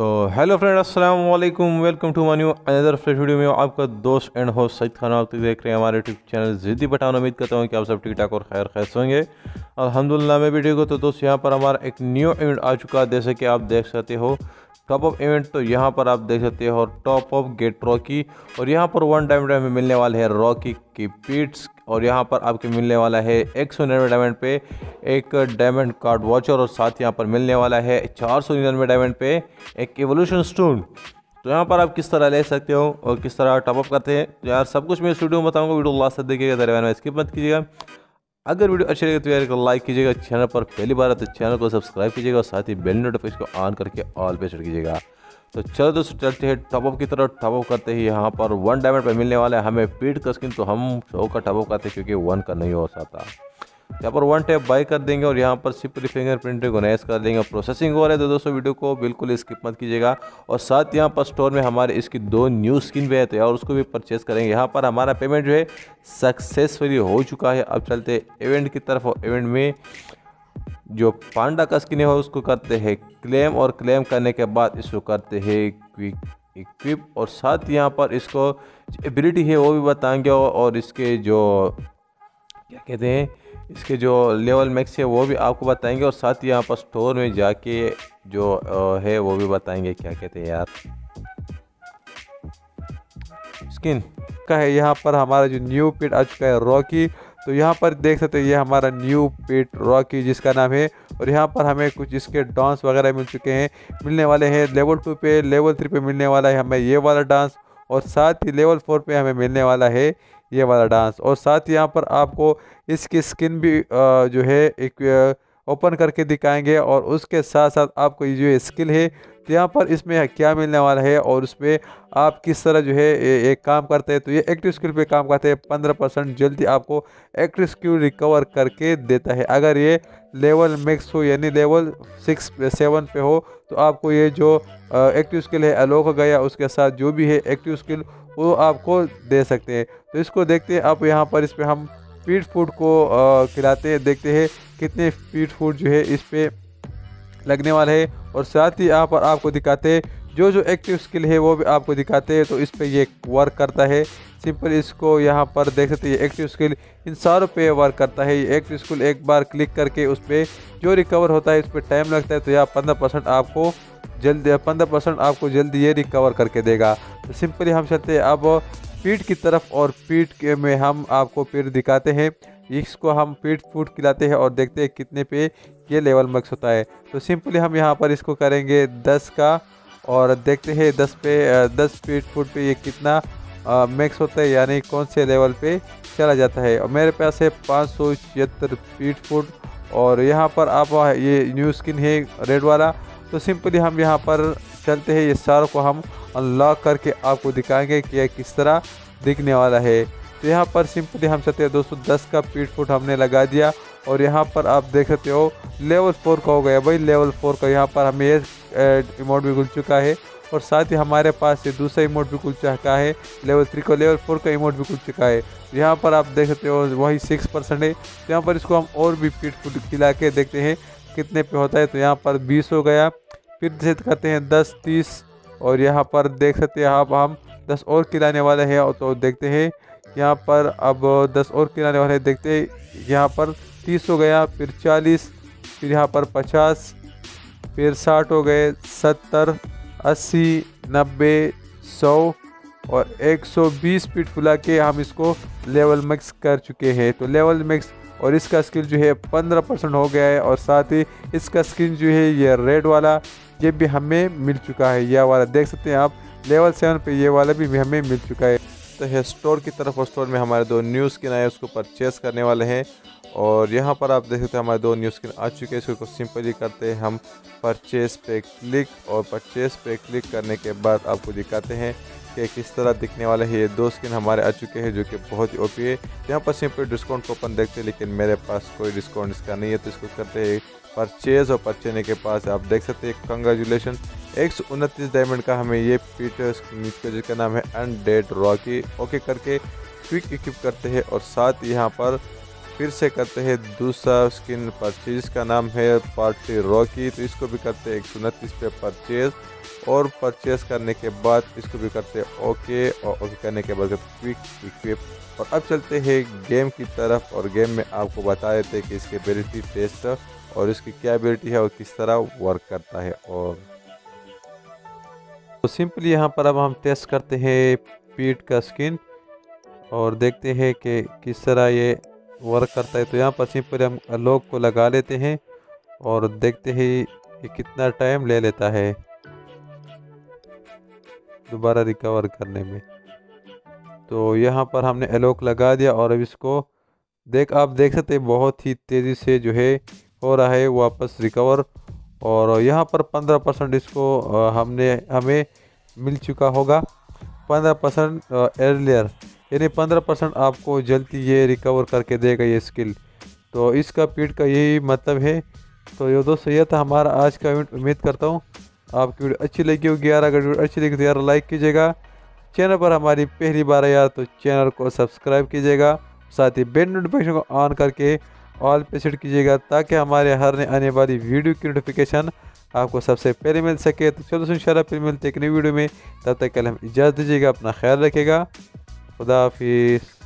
तो hello friend, अस्सलाम वालेकुम। Welcome to my new another fresh video में आपका दोस्त एंड होस्ट सईद खान आप देख रहे हैं हमारे यूट्यूब चैनल जिद्दी पठान। उम्मीद करता हूँ कि आप सब ठीक ठाक और खैर खैर होंगे। अल्हम्दुलिल्लाह, मैं ठीक हूँ। तो दोस्त, यहाँ पर हमारा एक न्यू इवेंट आ चुका है। जैसे कि आप देख सकते हो टॉप अप इवेंट तो यहाँ पर आप देख सकते हो टॉप ऑफ़ गेट रॉकी और यहाँ पर वन डायमंड में मिलने वाले हैं रॉकी की पीट्स और यहाँ पर आपके मिलने वाला है एक सौ निन्यानवे डायमंड पे। एक डायमंड कार्ड वॉचर और साथ यहाँ पर मिलने वाला है चार सौ निन्यानवे डायमंड पे एक एवोल्यूशन स्टोन तो यहाँ पर आप किस तरह ले सकते हो और किस तरह टॉपअप करते हैं? तो यार सब कुछ मैं इस वीडियो में बताऊँगा, वीडियो लास्ट से देखिएगा दरमियान में स्किप मत कीजिएगा। अगर वीडियो अच्छी लगे तो यार लाइक कीजिएगा चैनल पर पहली बार तो चैनल को सब्सक्राइब कीजिएगा और साथ ही बेल नोटिफिकेशन को ऑन करके ऑल पे चढ़ कीजिएगा। तो चलो दोस्तों, चलते हैं टॉपअप की तरफ़। टॉपअप करते ही यहाँ पर वन डायमंड पर मिलने वाला है हमें पीट का स्किन तो हम सौ का टॉपअप करते हैं क्योंकि वन का नहीं हो सकता। यहाँ पर वन टैप बाई कर देंगे और यहाँ पर सिंपली फिंगरप्रिंट नैस कर देंगे प्रोसेसिंग हो रहा है। तो दोस्तों वीडियो को बिल्कुल स्किप मत कीजिएगा। और साथ यहाँ पर स्टोर में हमारे इसकी दो न्यू स्किन भी है तो यार उसको भी परचेस करेंगे। यहाँ पर हमारा पेमेंट जो है सक्सेसफुली हो चुका है। अब चलते इवेंट की तरफ़ और इवेंट में जो पांडा का स्किन है उसको करते हैं क्लेम और क्लेम करने के बाद इसको करते हैं इक्विप और साथ यहाँ पर इसको एबिलिटी है वो भी बताएँगे और इसके जो क्या कहते हैं, इसके जो लेवल मैक्स है वो भी आपको बताएँगे और साथ ही यहाँ पर स्टोर में जाके जो है वो भी बताएँगे क्या कहते हैं यार। स्किन का है, यहाँ पर हमारा जो न्यू पिट आ चुका है रॉकी। तो यहाँ पर देख सकते हैं, ये हमारा न्यू पिट रॉकी जिसका नाम है। और यहाँ पर हमें कुछ इसके डांस वगैरह मिल चुके हैं। मिलने वाले हैं, लेवल टू पे, लेवल थ्री पे मिलने वाला है हमें ये वाला डांस। और साथ ही लेवल फोर पे हमें मिलने वाला है ये वाला डांस। और साथ ही यहाँ पर आपको इसकी स्किन भी जो है एक ओपन करके दिखाएँगे और उसके साथ साथ आपको ये जो स्किल है तो यहाँ पर इसमें क्या मिलने वाला है और उस पर आप किस तरह जो है एक काम करते हैं? तो ये एक्टिव स्किल पे काम करते हैं, पंद्रह परसेंट जल्दी आपको एक्टिव स्किल रिकवर करके देता है। अगर ये लेवल मैक्स हो, यानी लेवल सिक्स सेवन पे हो तो आपको ये जो एक्टिव स्किल है, अलोक गया, उसके साथ जो भी है एक्टिव स्किल, वो आपको दे सकते हैं। तो इसको देखते हैं, आप यहाँ पर इस पर हम फ़ीड फ़ूड को खिलाते हैं, देखते हैं कितने फ़ीड फ़ूड जो है इस पर लगने वाला है। और साथ ही यहाँ पर आपको दिखाते हैं जो जो एक्टिव स्किल है वो भी आपको दिखाते हैं। तो इस पर ये वर्क करता है। सिंपल इसको यहाँ पर देख सकते हैं एक्टिव स्किल इन सारों पे वर्क करता है। ये एक्टिव स्किल एक बार क्लिक करके उस पर जो रिकवर होता है उस पर टाइम लगता है। तो यहाँ पंद्रह परसेंट आपको जल्दी, पंद्रह परसेंट आपको जल्दी ये रिकवर करके देगा। तो सिंपली हम चलते हैं। अब पीठ की तरफ़ और पीठ के में हम आपको फिर दिखाते हैं। इसको हम पीठ फ़ूड खिलाते हैं और देखते हैं कितने पे ये लेवल मैक्स होता है। तो सिंपली हम यहाँ पर इसको करेंगे दस का और देखते हैं दस पे दस फीट फुट पे ये कितना मैक्स होता है, यानी कौन से लेवल पे चला जाता है। और मेरे पास है पाँच सौ छिहत्तर फीट फुट और यहाँ पर आप ये न्यू स्किन है रेड वाला। तो सिंपली हम यहाँ पर चलते हैं, ये सारों को हम अनलॉक करके आपको दिखाएँगे कि यह किस तरह दिखने वाला है। तो यहाँ पर सिंपली हम चलते हैं दोस्तों, दस का पीट फुट हमने लगा दिया और यहाँ पर आप देख सकते हो लेवल फोर का हो गया भाई लेवल फोर का यहाँ पर हमें ये इमोट भी खुल चुका है और साथ ही हमारे पास ये दूसरा इमोट भी खुल चुका है लेवल थ्री को लेवल फोर का इमोट भी खुल चुका है। यहाँ पर आप देख सकते हो, वही सिक्स परसेंट है। तो यहाँ पर इसको हम और भी पीट फुट खिला के देखते हैं कितने पे होता है। तो यहाँ पर बीस हो गया, फिर से करते हैं दस, तीस और यहाँ पर देख सकते हैं आप हम दस और किलाने वाले हैं, और तो देखते हैं, यहाँ पर अब दस और किलाने वाले हैं, देखते हैं, यहाँ पर तीस हो गया, फिर चालीस, फिर यहाँ पर पचास, फिर साठ हो गए, सत्तर, अस्सी, नब्बे, सौ और 120 फीट फुला के हम इसको लेवल मैक्स कर चुके हैं। तो लेवल मैक्स और इसका स्किल जो है 15 परसेंट हो गया है और साथ ही इसका स्किन जो है ये रेड वाला ये भी हमें मिल चुका है। यह वाला देख सकते हैं आप, लेवल सेवन पे ये वाला भी हमें मिल चुका है। तो हैं स्टोर की तरफ़ और स्टोर में हमारे दो न्यू स्किन आए, उसको परचेस करने वाले हैं। और यहाँ पर आप देख सकते हैं हमारे दो न्यू स्किन आ चुके हैं, इसको सिंपली करते हैं हम परचेस पे क्लिक और परचेस पे क्लिक करने के बाद आपको दिखाते हैं कि किस तरह दिखने वाले हैं। ये दो स्किन हमारे आ चुके हैं, जो कि बहुत ही ओपी है। यहाँ पर सिंपली डिस्काउंट कूपन देखते हैं, लेकिन मेरे पास कोई डिस्काउंट इसका नहीं है तो इसको करते हैं परचेज और परचेने के पास आप देख सकते हैं कंग्रेचुलेशन एक सौ उनतीस डायमंड का हमें ये पीटर्स जिसका नाम है अनडेड रॉकी ओके करके क्विक इक्विप करते हैं और साथ यहाँ पर फिर से करते हैं दूसरा स्किन परचेज का नाम है पार्टी रॉकी तो इसको भी करते हैं एक सौ उनतीस पे परचेज और परचेज करने के बाद इसको भी करते हैं ओके और ओके करने के बाद क्विक इक्विप और अब चलते हैं गेम की तरफ़ और गेम में आपको बता देते हैं कि इसके एबिलिटी टेस्ट और इसकी क्या एबिलिटी है और किस तरह वर्क करता है और तो सिंपली यहाँ पर अब हम टेस्ट करते हैं पीट का स्किन और देखते हैं कि किस तरह ये वर्क करता है। तो यहाँ पर सिंपली हम लॉक को लगा लेते हैं और देखते हैं ये कितना टाइम ले लेता है दोबारा रिकवर करने में। तो यहाँ पर हमने एलोक लगा दिया और अब इसको देख, आप देख सकते हैं बहुत ही तेज़ी से जो है हो रहा है, वापस रिकवर और यहाँ पर पंद्रह परसेंट इसको हमने, हमें मिल चुका होगा. पंद्रह परसेंट एर्लियर यानी पंद्रह परसेंट आपको जल्दी ये रिकवर करके देगा ये स्किल तो इसका पीट का यही मतलब है. तो ये दोस्तों, यह था हमारा आज का इवेंट उम्मीद करता हूँ आपकी वीडियो अच्छी लगी होगी यार अगर वीडियो अच्छी लगी तो यार लाइक कीजिएगा. चैनल पर हमारी पहली बार यार तो चैनल को सब्सक्राइब कीजिएगा. साथ ही बेल नोटिफिकेशन को ऑन करके ऑल पे सेट कीजिएगा ताकि हमारे हर आने वाली वीडियो की नोटिफिकेशन आपको सबसे पहले मिल सके। तो चलो इंशाल्लाह फिर मिलते एक नई वीडियो में। तब तक कल हम इजाज़त दीजिएगा, अपना ख्याल रखिएगा। खुदा हाफिज़।